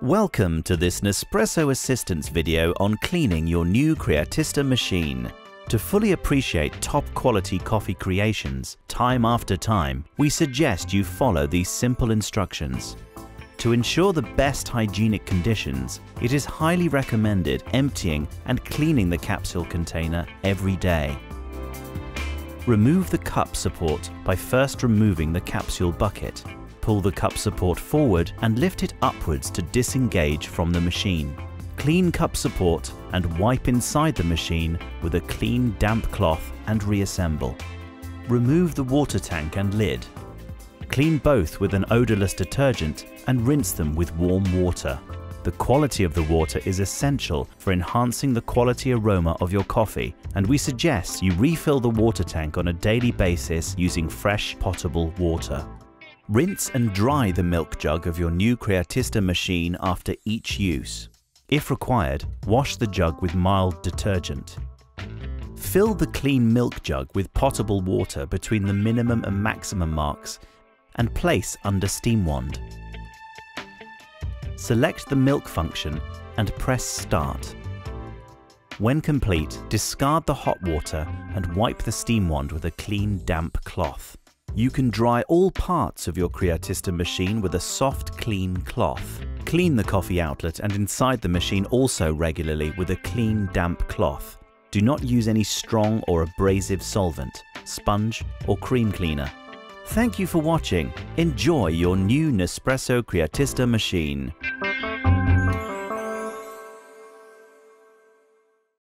Welcome to this Nespresso Assistance video on cleaning your new Creatista machine. To fully appreciate top quality coffee creations time after time, we suggest you follow these simple instructions. To ensure the best hygienic conditions, it is highly recommended emptying and cleaning the capsule container every day. Remove the cup support by first removing the capsule bucket Pull the cup support forward and lift it upwards to disengage from the machine. Clean cup support and wipe inside the machine with a clean damp cloth and reassemble. Remove the water tank and lid. Clean both with an odorless detergent and rinse them with warm water. The quality of the water is essential for enhancing the quality aroma of your coffee, and we suggest you refill the water tank on a daily basis using fresh potable water. Rinse and dry the milk jug of your new Creatista machine after each use. If required, wash the jug with mild detergent. Fill the clean milk jug with potable water between the minimum and maximum marks and place under steam wand. Select the milk function and press start. When complete, discard the hot water and wipe the steam wand with a clean damp cloth. You can dry all parts of your Creatista machine with a soft, clean cloth. Clean the coffee outlet and inside the machine also regularly with a clean, damp cloth. Do not use any strong or abrasive solvent, sponge or cream cleaner. Thank you for watching. Enjoy your new Nespresso Creatista machine.